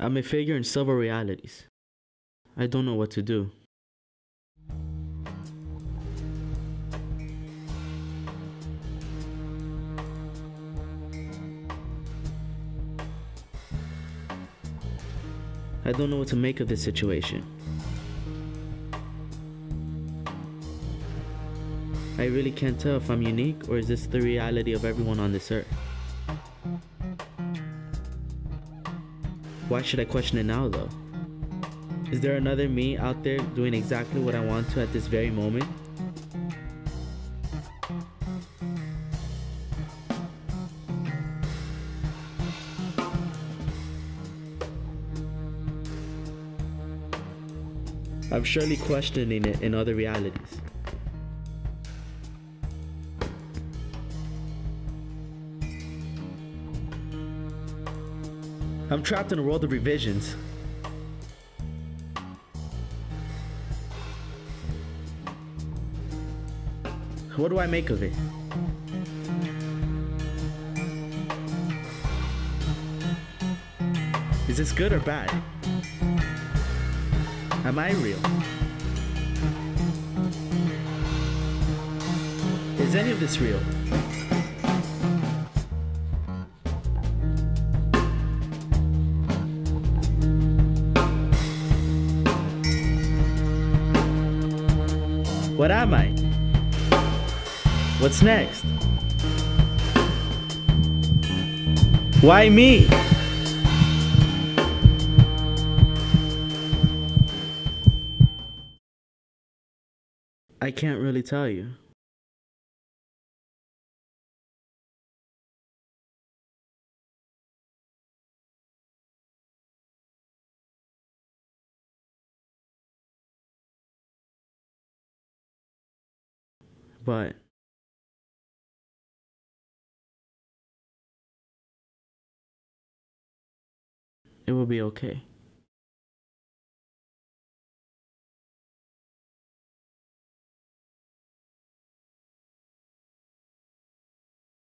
I'm a figure in several realities. I don't know what to do. I don't know what to make of this situation. I really can't tell if I'm unique or is this the reality of everyone on this earth. Why should I question it now though? Is there another me out there doing exactly what I want to at this very moment? I'm surely questioning it in other realities. I'm trapped in a world of revisions. What do I make of it? Is this good or bad? Am I real? Is any of this real? What am I? What's next? Why me? I can't really tell you. But it will be okay.